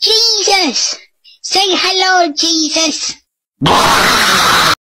Jesus! Say hello, Jesus!